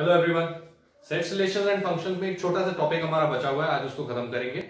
Hello everyone sets relations and functions में एक छोटा सा टॉपिक हमारा बचा हुआ है, आज उसको खत्म करेंगे।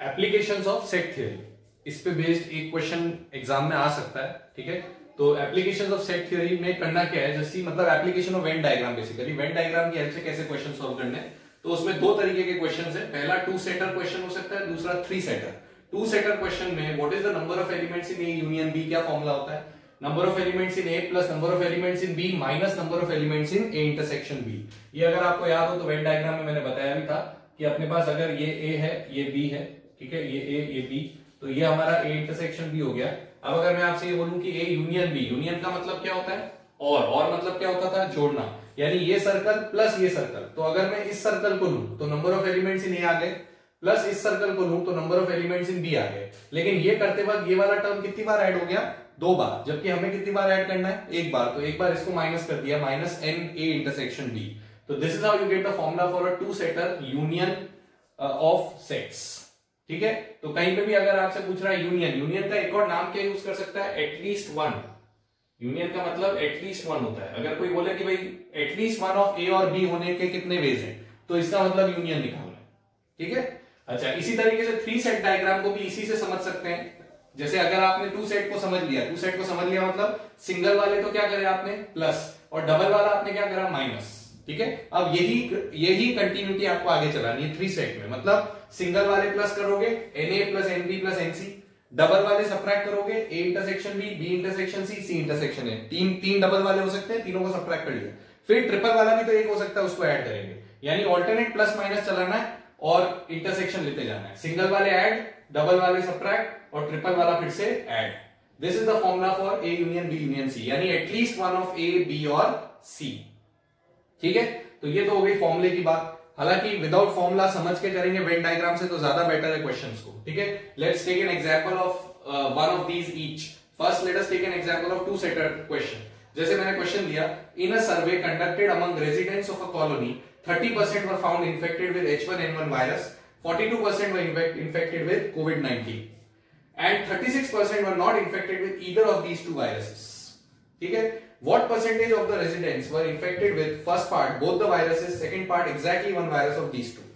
एप्लीकेशंस ऑफ़ सेट थ्योरी इस पे बेस्ड एक क्वेश्चन एग्ज़ाम में आ सकता है, ठीक है? तो एप्लीकेशंस ऑफ़ सेट थ्योरी में करना क्या है? जैसे मतलब application of Venn diagram basically Venn diagram की हेल्प से कैसे क्वेश्चन सॉल्व करने हैं? तो उसमें दो तरीके के क्वेश्चन है। पहला टू सेटर क्वेश्चन हो सकता है, दूसरा three setter two setter question में what is the number of elements in A union B क्या फॉर्मूला होता है? Number of elements in A plus number of elements in B minus number of elements in A intersection B ये अगर आपको याद हो तो वेन डायग्राम में मैंने बताया भी था कि अपने पास अगर ये ए है, ये बी है, ठीक है? ये ए ये बी तो ये हमारा ए इंटरसेक्शन बी हो गया। अब अगर मैं आपसे ये बोलूँ कि ए यूनियन बी यूनियन का मतलब क्या होता है? और और मतलब क्या होता था? जोड़ना। यानी ये सर्कल प्लस ये सर्कल तो अगर मैं इस सर्कल को लूँ तो number of elements in A आ गए। प्लस इस सर्कल को लू तो number of elements in B आ गए। लेकिन ये करते वक्त ये वाला टर्म कितनी बार ऐड हो गया? दो बार। जबकि हमें कितनी बार ऐड करना है? एक बार। तो एक बार इसको माइनस कर दिया। Minus N A intersection B तो this is how you get the formula for a two setter union of sets ठीक है? तो कहीं पे भी अगर आपसे पूछ रहा है यूनियन यूनियन का एक और नाम क्या यूज़ कर सकता है? एटलीस्ट वन यूनियन का मतलब एटलीस्ट वन होता है। अगर कोई बोले कि भाई एटलीस्ट वन ऑफ़ ए और बी होने के कितने वेज हैं? तो इसका मतलब यूनियन निकालना है। ठीक है? अच्छा इसी तरीके से थ्री सेट डायग्राम को भी इसी से समझ सकते हैं। जैसे अगर आपने टू सेट को समझ लिया टू सेट को समझ लिया मतलब सिंगल वाले तो क्या करे आपने? प्लस और डबल वाला आपने क्या करा? माइनस ठीक है? अब यही यही कंटिन्यूटी आपको आगे चलानी है थ्री सेट में। मतलब सिंगल वाले प्लस करोगे N A plus N B plus N C double वाले सब्ट्रैक्ट करोगे A intersection B B intersection C C intersection A तीन तीन डबल वाले हो सकते हैं, तीनों को सब्ट्रैक्ट कर लिया। फिर ट्रिपल वाला भी तो एक हो सकता है, उसको ऐड करेंगे। यानी ऑल्टरनेट प्लस माइनस चलाना है और इंटरसेक्शन लेते जाना है। सिंगल वाले ऐड डबल वाले सब्ट्रैक्ट और ट्रिपल वाला फिर से add this is the formula for A union B union C यानी at least one of A B और सी ठीक है? तो ये तो हो गई फॉर्मूले की बात। हालाँकि विदाउट फॉर्मूला समझ के करेंगे वेन डायग्राम से तो ज़्यादा बेटर है क्वेश्चंस को। ठीक है? Let's take an example of one of these each first let us take an example of two setter question जैसे मैंने क्वेश्चन दिया in a survey conducted among residents of a colony 30% were found infected with H1N1 virus 42% were infected with COVID-19 and 36% were not infected with either of these two viruses. है what percentage of the residents were infected with first part both the viruses second part exactly one virus of these two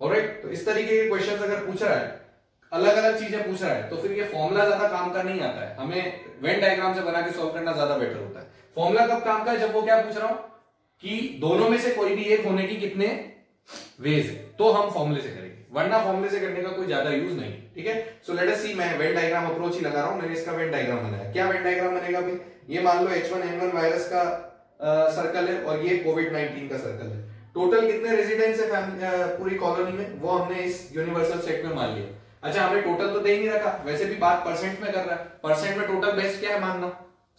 alright तो इस तरीके के questions अगर पूछ रहा है अलग अलग चीज़ें पूछ रहा है तो फिर ये फॉर्मूला ज़्यादा काम का नहीं आता है हमें वेन डायग्राम से बना के सॉल्व करना ज़्यादा बेटर होता है फॉर्मूला कब काम का है जब वो क्या पूछ रहा हूँ कि दोनों में से कोई भी एक होने की कितने वेज है। तो हम फॉर्मूले से करेंगे। वरना फॉर्मूले से करने का कोई ज़्यादा यूज़ नहीं। ठीक है? सो लेट अस सी मैं वेन डायग्राम अप्रोच ही लगा रहा हूँ। मैंने इसका वेन डायग्राम बनाया। क्या वेन डायग्राम बनेगा भाई? ये मान लो H1N1 वायरस का सर्कल है और ये कोविड 19 का सर्कल है। टोटल कितने रेजिडेंट्स है पूरी कॉलोनी में? वो हमने इस यूनिवर्सल सेट में मान लिया। अच्छा हमने टोटल तो दे ही नहीं रखा। वैसे भी बात परसेंट में कर रहा है। परसेंट में टोटल बेस्ट क्या है मानना?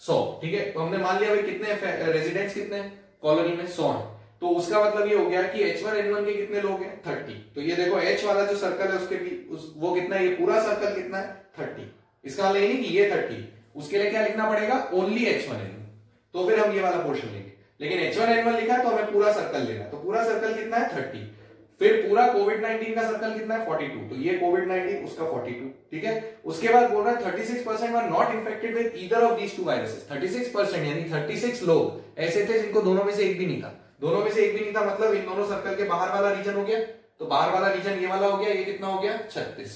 सौ। ठीक है? तो हमने मान लिया भाई कितने रेजिडेंट्स कितने कॉलोनी में सौ है। तो उसका मतलब ये हो गया कि H1N1 के कितने लोग हैं? 30 तो ये देखो H वाला जो सर्कल है उसके भी उस, वो कितना है? ये पूरा सर्कल कितना है? 30 इसका मतलब ये नहीं कि ये 30 उसके लिए क्या लिखना पड़ेगा? ओनली H1N1 तो फिर हम ये वाला पोर्शन लेंगे। लेकिन H1N1 लिखा है तो हमें पूरा सर्कल लेना तो पूरा सर्कल कितना है? थर्टी। फिर पूरा कोविड 19 का सर्कल कितना है? 42 तो ये कोविड 19 उसका 42 ठीक है? उसके बाद बोल रहा है 36 percent were not infected with either of these two viruses 36 percent यानी 36 लोग। ऐसे थे जिनको दोनों में से एक भी नहीं था। दोनों में से एक भी नहीं था मतलब इन दोनों सर्कल के बाहर वाला रीजन हो गया। तो बाहर वाला रीजन ये वाला हो गया, ये कितना हो गया? छत्तीस।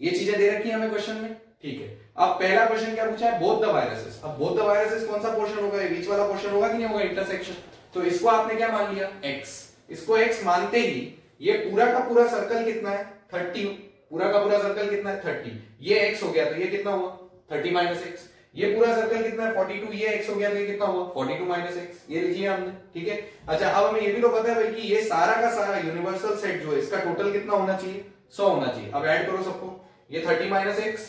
ये चीज़ें दे रखी है हमें क्वेश्चन में। ठीक है। अब पहला क्वेश्चन क्या पूछा है? बोथ द वायरसेस अब बोथ द वायरसेस कौन सा पोर्शन होगा? बीच वाला पोर्शन होगा कि नहीं होगा? इंटरसेक्शन तो इसको आपने क्या मान लिया? X. इसको x मानते ही ये पूरा का पूरा सर्कल कितना है? थर्टी. पूरा का पूरा सर्कल कितना है? थर्टी. ये x हो गया तो ये कितना हुआ? थर्टी माइनस एक्स ये पूरा सर्कल कितना है? 42 ये x हो गया तो ये कितना हुआ? 42 माइनस एक्स ये लीजिए हमने, ठीक है? अच्छा अब हमें ये भी तो पता है भाई कि ये सारा का सारा यूनिवर्सल सेट जो है, इसका टोटल कितना होना चाहिए? 100 होना चाहिए। अब ऐड करो सबको। ये 30 minus X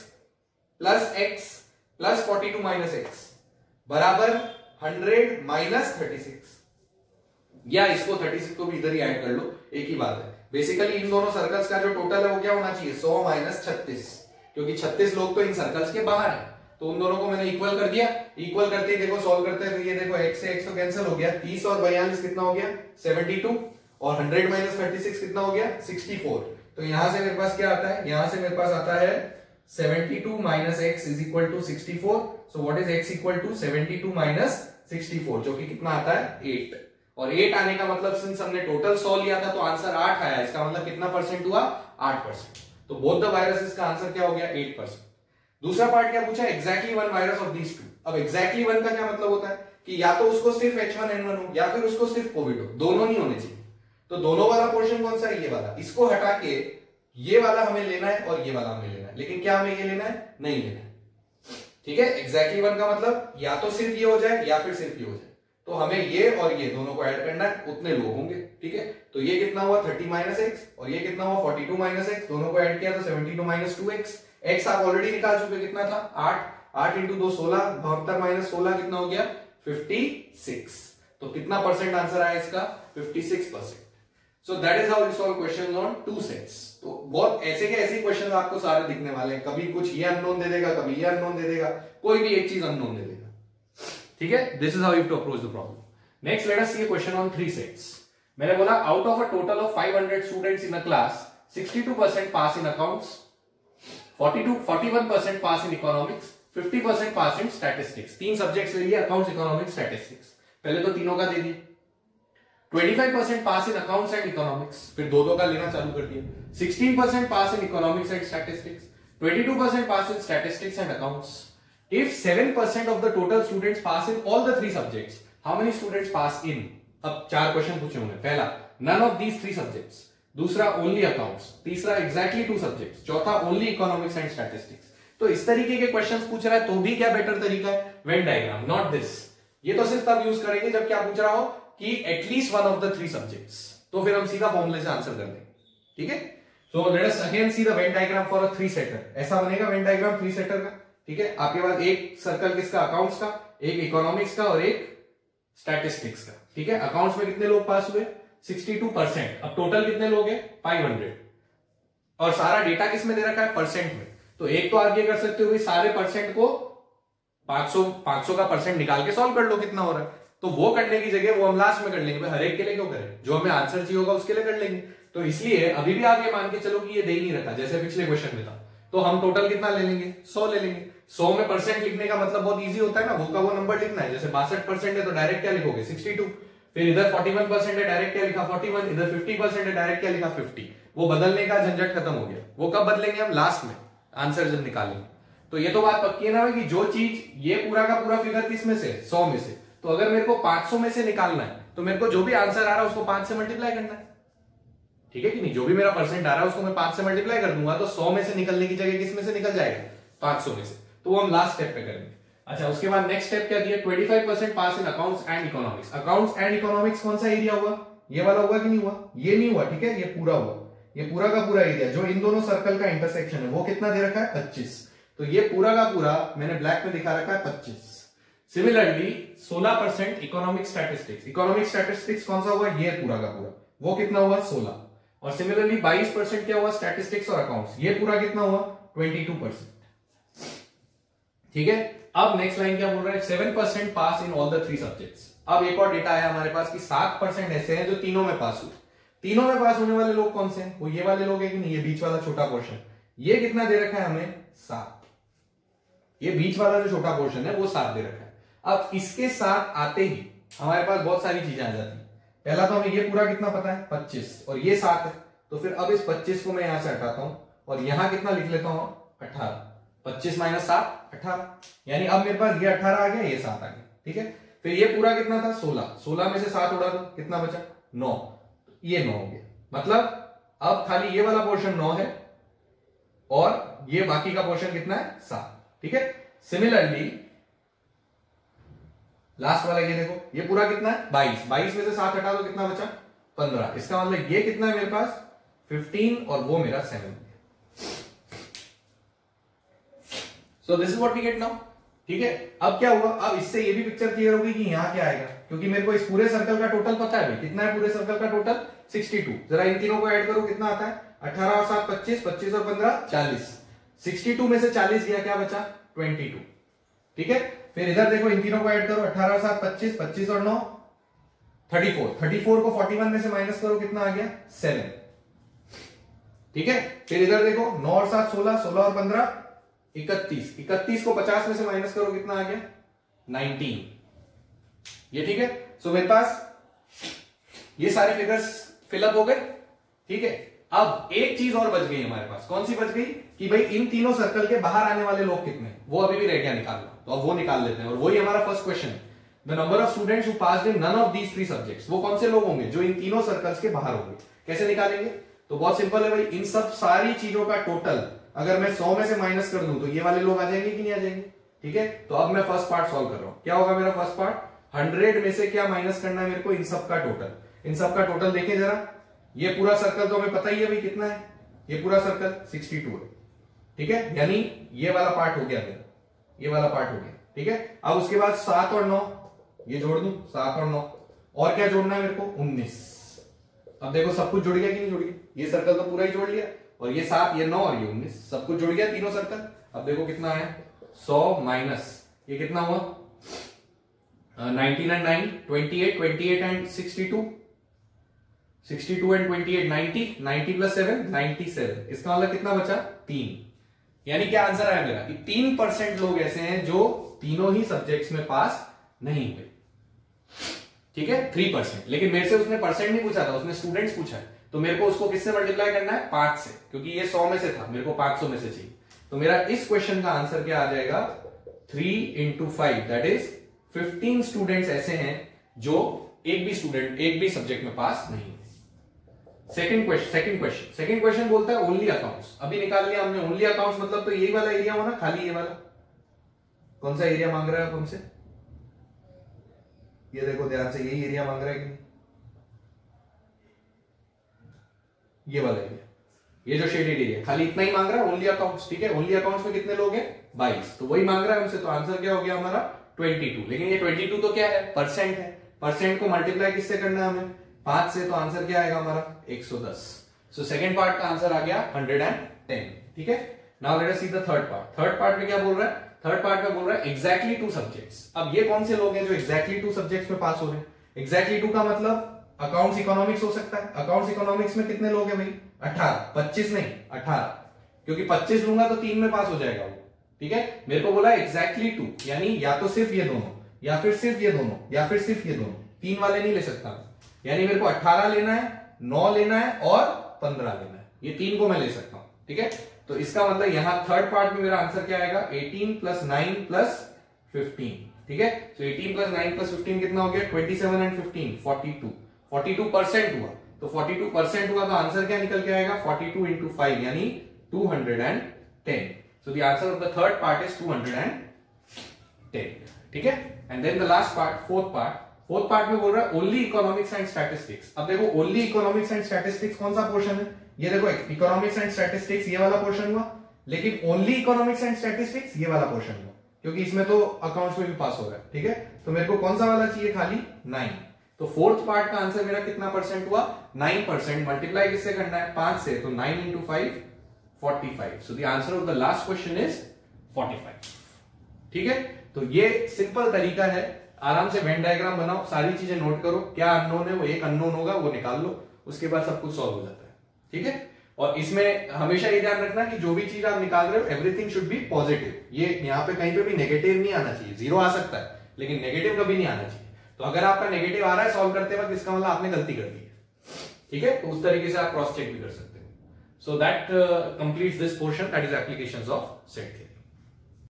plus X plus 42 minus X बराबर 100 माइनस 36 या इसको 36 को भी इधर ही ऐड कर लो, एक ही बात है। बेसिकली इन दोनों सर्कल्स का जो टोटल है, वो क्या होना चाहिए? सौ माइनस 36 क्योंकि 36 लोग तो इन सर्कल्स के बाहर है। तो उन दोनों को मैंने इक्वल कर दिया। इक्वल करते ही देखो सॉल्व करते हैं तो ये देखो, x से x तो कैंसिल हो गया। 30 और बयालीस कितना हो गया? 72 और 100 माइनस थर्टी कितना हो गया? 64 तो यहाँ से मेरे पास क्या आता है? यहाँ से मेरे पास आता है 72 minus x is equal to 64 so what is x equal to? 72 minus 64 जो कि कितना आता है? 8 और एट आने का मतलब सिंस हमने टोटल सौ लिया था तो आंसर आठ आया। इसका मतलब कितना परसेंट हुआ? आठ परसेंट तो बोथ द वायरसेस का आंसर क्या हो गया? एट परसेंट दूसरा पार्ट क्या पूछा? Exactly one virus of these two अब एक्जैक्टली वन का क्या मतलब होता है? कि या तो उसको सिर्फ़ एच वन एन वन हो, या फिर उसको सिर्फ़ कोविड हो। दोनों नहीं होने चाहिए। तो दोनों वाला पोर्शन कौन सा है? ये वाला। इसको हटा के ये वाला हमें लेना है और ये वाला हमें लेना है। लेकिन क्या हमें ये लेना है? नहीं लेना है। ठीक है? एग्जैक्टली वन का मतलब या तो सिर्फ़ ये हो जाए, या फिर सिर्फ़ ये हो जाए। तो हमें ये और ये दोनों को ऐड करना है। उतने लोग होंगे। ठीक है? तो ये कितना हुआ? थर्टी माइनस एक्स और ये कितना हुआ? फोर्टी टू माइनस एक्स दोनों को ऐड किया तो seventy two minus two X X आप ऑलरेडी निकाल चुके कितना था? आठ। आठ इंटू दो सोलह, बहत्तर माइनस सोलह कितना हो गया? फिफ्टी सिक्स तो कितना परसेंट आंसर आया इसका? Fifty six percent so that is how solve question on two sets तो बहुत ऐसे के ऐसे क्वेश्चन आपको सारे दिखने वाले हैं। कभी कुछ ये अननोन दे देगा, कभी ये अननोन दे देगा। कोई भी एक चीज़ अननोन दे देगा। ठीक है? This is how you to approach the problem next let us see question on three sets मैंने बोला out of a total of 500 students in a class 62% pass in accounts 42 41% pass in economics 50% pass in statistics तीन subjects लिए accounts economics statistics पहले तो तीनों का दे दिए। 25% pass in accounts and economics फिर दो दो का लेना चालू कर दिया 16% pass in economics and statistics 22% pass in statistics and accounts If 7% of the total students pass in all the three subjects, how many students pass in? अब चार क्वेश्चन पूछे होंगे। पहला none of these three subjects दूसरा only accounts तीसरा exactly two subjects चौथा only economics and statistics तो इस तरीके के क्वेश्चन पूछ रहा है तो भी क्या बेटर तरीका है? वेन डायग्राम नॉट दिस ये तो सिर्फ़ तब यूज़ करेंगे जब क्या पूछ रहा हो कि at least one of the three subjects तो फिर हम सीधा फॉर्मुले से आंसर कर देंगे ठीक है? So let us again see the Venn diagram for a three setter ऐसा बनेगा वेन डायग्राम थ्री सेटर का। ठीक है? आपके पास एक सर्कल किसका? अकाउंट्स का, एक इकोनॉमिक्स का और एक स्टैटिस्टिक्स का। ठीक है? अकाउंट्स में कितने लोग पास हुए? 62 परसेंट। अब टोटल कितने लोग हैं? 500 और सारा डेटा किसमें दे रखा है? परसेंट में। तो एक तो आप ये कर सकते हो सारे परसेंट को 500 500 का परसेंट निकाल के सॉल्व कर लो कितना हो रहा है। तो वो करने की जगह वो हम लास्ट में कर लेंगे। हर एक के लिए क्यों करें? जो हमें आंसर चाहिए होगा उसके लिए कर लेंगे। तो इसलिए अभी भी आप ये मान के चलो कि ये दे ही नहीं रखा, जैसे पिछले क्वेश्चन में था। तो हम टोटल कितना ले लेंगे? सौ ले लेंगे। सौ में परसेंट लिखने का मतलब बहुत इजी होता है ना? वो का वो नंबर लिखना है। जैसे बासठ परसेंट है तो डायरेक्ट क्या लिखोगे? सिक्सटी टू फिर इधर फोर्टी वन परसेंट है डायरेक्ट क्या लिखा? फोर्टी वन इधर फिफ्टी परसेंट है डायरेक्ट क्या लिखा? फिफ्टी वो बदलने का झंझट खत्म हो गया। वो कब बदलेंगे हम? लास्ट में। आंसर जब निकालेंगे। तो ये तो बात पक्की है ना कि जो चीज़, ये पूरा का पूरा फिगर किसमें से? सौ में से। तो अगर मेरे को पाँच सौ में से निकालना है तो मेरे को जो भी आंसर आ रहा है, उसको पाँच से मल्टीप्लाई करना है। ठीक है कि नहीं? जो भी मेरा परसेंट आ रहा है, उसको मैं पाँच से मल्टीप्लाई कर दूँगा तो सौ में से निकलने की जगह किसमें से निकल जाएगा? पाँच सौ में से। तो वो हम लास्ट स्टेप पे करेंगे। अच्छा उसके बाद नेक्स्ट स्टेप क्या दिया? 25 percent pass in accounts and economics accounts and economics कौन सा एरिया हुआ? ये वाला हुआ कि नहीं हुआ? ये नहीं हुआ, ठीक है? ये पूरा हुआ। ये पूरा का पूरा एरिया जो इन दोनों सर्कल का इंटरसेक्शन है, वो कितना दे रखा है? पच्चीस। तो ये पूरा का पूरा मैंने ब्लैक में दिखा रखा है, पच्चीस। Similarly 16 percent economic statistics economic statistics कौन सा हुआ? ये पूरा का पूरा। वो कितना हुआ? 16 और सिमिलरली 22 परसेंट क्या हुआ? स्टैटिस्टिक्स और अकाउंट्स ये पूरा कितना हुआ? 22 परसेंट ठीक है? अब नेक्स्ट लाइन क्या बोल रहा है? Seven percent pass in all the three subjects अब एक और डेटा आया हमारे पास कि सात परसेंट ऐसे हैं जो तीनों में पास हुए। तीनों में पास होने वाले लोग कौन से हैं? वो ये वाले लोग हैं कि नहीं, ये बीच वाला छोटा पोर्शन ये कितना दे रखा है हमें? सात। ये बीच वाला जो छोटा पोर्शन है, वो सात दे रखा है। अब इसके साथ आते ही हमारे पास बहुत सारी चीज़ें आ जाती है। पहला तो हमें ये पूरा कितना पता है? पच्चीस। और ये सात है। तो फिर अब इस पच्चीस को मैं यहाँ से हटाता हूँ और यहाँ कितना लिख लेता हूँ? अठारह। पच्चीस माइनस सात अठारह। यानी अब मेरे पास ये अठारह आ गया, ये सात आ गया। ठीक है? फिर ये पूरा कितना था? सोलह। सोलह में से सात उड़ा दो। कितना बचा? नौ। ये नौ हो गया। मतलब अब खाली ये वाला पोर्शन नौ है और ये बाकी का पोर्शन कितना है? सात। ठीक है? सिमिलरली लास्ट वाला ये देखो। ये पूरा कितना है? बाईस। बाईस में से सात हटा दो, कितना बचा? पंद्रह। इसका मतलब ये कितना है मेरे पास? फिफ्टीन और वो मेरा seven so this is what we get now ठीक है? अब क्या हुआ? अब इससे ये भी पिक्चर क्लियर होगी कि यहाँ क्या आएगा। क्योंकि मेरे को इस पूरे सर्कल का टोटल पता है कितना है पूरे सर्कल का टोटल 62 जरा इन तीनों को ऐड करो, कितना आता है? 18 और 7 25 25 और 15 40 62 में से 40 गया, क्या बचा? 22 ठीक है? फिर इधर देखो, इन तीनों को ऐड करो। 18 और 7 25 25 और 9 34 34 को 41 में से माइनस करो, कितना आ गया? 7 ठीक है? फिर इधर देखो 9 और 7 16 16 और 15 इकतीस। इकतीस को पचास में से माइनस करो कितना आ गया? नाइनटीन। ये ठीक है? सो मेरे पास ये सारे फिगर्स फिलअप हो गए। ठीक है? अब एक चीज़ और बच गई हमारे पास। कौन सी बच गई? कि भाई इन तीनों सर्कल के बाहर आने वाले लोग कितने वो अभी भी रह गया निकालना। तो अब वो निकाल लेते हैं। और वही हमारा first question the number of students who passed in none of these three subjects वो कौन से लोग होंगे जो इन तीनों सर्कल्स के बाहर होंगे? कैसे निकालेंगे? तो बहुत सिंपल है भाई। इन सब सारी चीज़ों का टोटल अगर मैं सौ में से माइनस कर दूँ तो ये वाले लोग आ जाएँगे कि नहीं आ जाएँगे? ठीक है? तो अब मैं फ़र्स्ट पार्ट सॉल्व कर रहा हूँ। क्या होगा मेरा फ़र्स्ट पार्ट हंड्रेड में से क्या माइनस करना है मेरे को? इन सब का टोटल इन सब का टोटल देखें जरा। ये पूरा सर्कल तो हमें पता ही है भाई कितना है। ये पूरा सर्कल 62 है। ठीक है? यानी ये वाला पार्ट हो गया मेरा। ये वाला पार्ट हो गया। ठीक है? अब उसके बाद सात और नौ। ये जोड़ दू? सात और नौ। और क्या जोड़ना है मेरे को? उन्नीस। अब देखो सब कुछ जुड़ गया कि नहीं जुड़ गया? ये सर्कल तो पूरा ही जोड़ लिया। और ये सात, ये नौ और ये उन्नीस, सब कुछ जुड़ गया तीनों सर्कल अब देखो कितना है सौ माइनस ये कितना हुआ? Nineteen and nine twenty eight twenty eight and sixty two sixty two and twenty eight ninety ninety plus seven ninety seven इसका मतलब कितना बचा? तीन. यानी क्या आंसर आया मेरा? कि तीन परसेंट लोग ऐसे हैं जो तीनों ही सब्जेक्ट्स में पास नहीं हुए। ठीक है? थ्री परसेंट लेकिन मेरे से उसने परसेंट नहीं पूछा था, उसने स्टूडेंट्स पूछा है। तो मेरे को उसको किससे मल्टीप्लाई करना है? पाँच से। क्योंकि ये सौ में से था, मेरे को पाँच सौ में से चाहिए। तो मेरा इस क्वेश्चन का आंसर क्या आ जाएगा? Three into five that is fifteen students ऐसे हैं जो एक भी स्टूडेंट एक भी सब्जेक्ट में पास नहीं second question second question second question बोलता है ओनली अकाउंट्स अभी निकाल लिया हमने ओनली अकाउंट्स मतलब तो यही वाला एरिया हो ना, खाली ये वाला। कौन सा एरिया मांग रहा है हमसे? ये देखो ध्यान से, यही एरिया मांग रहा है ये वाला एरिया ये जो शेडेड एरिया खाली इतना ही मांग रहा है ओनली अकाउंट्स ठीक है? ओनली अकाउंट्स में कितने लोग हैं? बाईस। तो वही मांग रहा है हमसे तो आंसर क्या हो गया हमारा? ट्वेंटी टू लेकिन ये ट्वेंटी टू तो क्या है? परसेंट है। परसेंट को मल्टीप्लाई किससे करना है हमें? पाँच से तो आंसर क्या आएगा हमारा? एक सौ दस। सो सेकेंड पार्ट का आंसर आ गया हंड्रेड एंड टेन ठीक है? Now let us see the third part third part में क्या बोल रहा है? थर्ड पार्ट में बोल रहा है एग्जैक्टली टू सब्जेक्ट्स अब ये कौन से लोग हैं जो एग्जैक्टली टू सब्जेक्ट्स में पास हो रहे हैं? एग्जैक्टली टू का मतलब अकाउंट्स इकोनॉमिक्स हो सकता है। अकाउंट्स इकोनॉमिक्स में कितने लोग हैं भाई? अठारह। पच्चीस नहीं, अठारह। क्योंकि पच्चीस लूँगा तो तीन में पास हो जाएगा वो। ठीक है? मेरे को बोला एग्जैक्टली टू यानी या तो सिर्फ़ ये दोनों, या फिर सिर्फ़ ये दोनों, या फिर सिर्फ़ ये दोनों। तीन वाले नहीं ले सकता। यानी मेरे को अट्ठारह लेना है, नौ लेना है और पंद्रह लेना है। ये तीन को मैं ले सकता हूँ। ठीक है? तो इसका मतलब यहाँ थर्ड पार्ट में मेरा आंसर क्या आएगा? 18 प्लस नाइन प्लस फिफ्टीन ठीक है? तो 18 प्लस नाइन प्लस फिफ्टीन कितना हो गया? 27 एंड 15 42 42 परसेंट हुआ। तो 42 परसेंट हुआ तो आंसर क्या निकल के आएगा? 42 टू इंटू फाइव यानी 210 so the answer of the third part is 210 ठीक है? And then the last part fourth part fourth part में बोल रहा है ओनली इकोनॉमिक्स एंड स्टैटिस्टिक्स अब देखो ओनली इकोनॉमिक्स एंड स्टैटिस्टिक्स कौन सा पोर्शन है? ये देखो इकोनॉमिक्स एंड स्टैटिस्टिक्स ये वाला पोर्शन हुआ, लेकिन ओनली इकोनॉमिक्स एंड स्टैटिस्टिक्स ये वाला पोर्शन हुआ, क्योंकि इसमें तो अकाउंट्स में भी पास हो रहा है, ठीक है? तो मेरे को कौन सा वाला चाहिए खाली? नाइन तो फोर्थ पार्ट का आंसर मेरा कितना परसेंट हुआ? नाइन परसेंट मल्टीप्लाई किससे करना है? पाँच से. तो nine into five forty five so the answer of the last question is forty five ठीक है? तो ये सिंपल तरीका है आराम से वेन डायग्राम बनाओ, सारी चीज़ें नोट करो, क्या अननोन है वो एक अननोन होगा, वो निकाल लो, उसके बाद सब कुछ सॉल्व हो जाता है। ठीक है? और इसमें हमेशा ये ध्यान रखना कि जो भी चीज़ आप निकाल रहे हो एवरीथिंग शुड बी पॉजिटिव ये यहाँ पे कहीं पे भी नेगेटिव नहीं आना चाहिए ज़ीरो आ सकता है, लेकिन नेगेटिव कभी नहीं आना चाहिए। तो अगर आपका नेगेटिव आ रहा है सॉल्व करते वक्त इसका मतलब आपने गलती कर दी है। ठीक है? तो उस तरीके से आप क्रॉस चेक भी कर सकते हो। So that complete this portion that is application of set